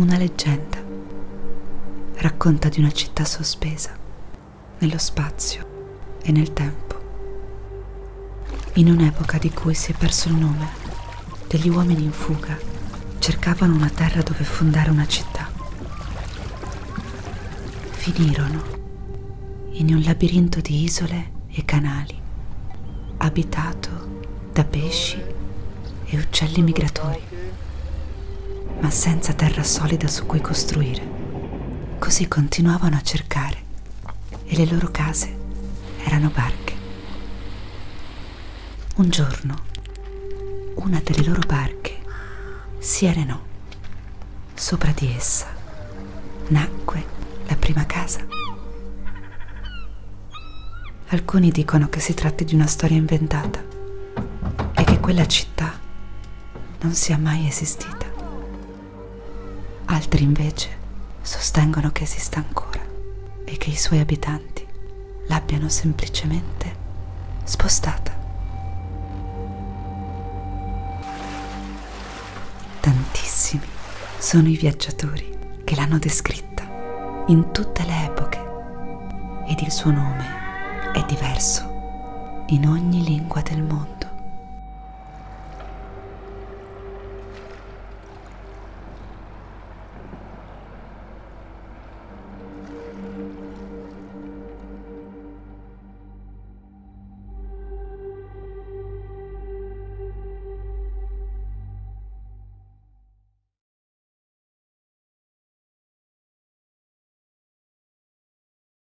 una leggenda. Racconta di una città sospesa nello spazio e nel tempo. In un'epoca di cui si è perso il nome, degli uomini in fuga cercavano una terra dove fondare una città. Finirono in un labirinto di isole e canali, abitato da pesci e uccelli migratori, ma senza terra solida su cui costruire. Così continuavano a cercare e le loro case erano barche. Un giorno una delle loro barche si arenò. Sopra di essa nacque la prima casa. Alcuni dicono che si tratti di una storia inventata e che quella città non sia mai esistita. Altri invece sostengono che esista ancora e che i suoi abitanti l'abbiano semplicemente spostata. Tantissimi sono i viaggiatori che l'hanno descritta in tutte le epoche ed il suo nome è diverso in ogni lingua del mondo.